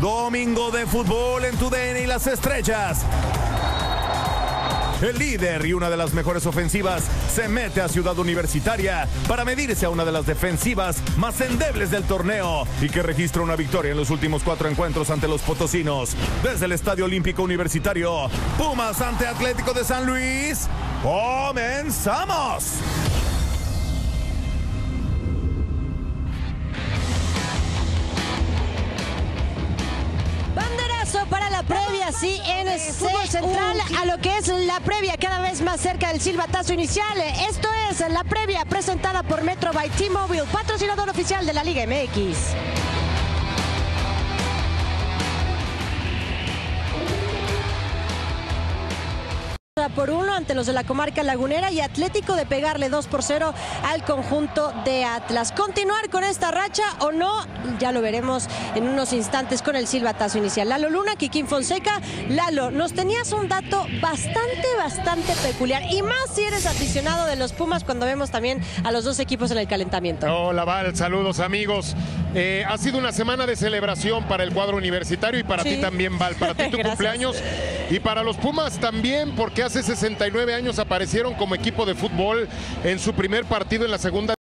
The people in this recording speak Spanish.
domingo de fútbol en tu DN y las estrellas. El líder y una de las mejores ofensivas se mete a Ciudad Universitaria para medirse a una de las defensivas más endebles del torneo y que registra una victoria en los últimos cuatro encuentros ante los potosinos. Desde el Estadio Olímpico Universitario, Pumas ante Atlético de San Luis. ¡Comenzamos! La previa, sí, en el fútbol central, a lo que es la previa cada vez más cerca del silbatazo inicial. Esto es la previa presentada por Metro by T-Mobile, patrocinador oficial de la Liga MX. Por uno ante los de la comarca lagunera y Atlético de pegarle 2 por 0 al conjunto de Atlas. Continuar con esta racha o no, ya lo veremos en unos instantes con el silbatazo inicial. Lalo Luna, Kikín Fonseca. Lalo, nos tenías un dato bastante, bastante peculiar y más si eres aficionado de los Pumas cuando vemos también a los dos equipos en el calentamiento. Hola Val, saludos amigos. Eh, ha sido una semana de celebración para el cuadro universitario y para Sí. ti también Val, para ti tu cumpleaños y para los Pumas también porque hace 69 años aparecieron como equipo de fútbol en su primer partido en la segunda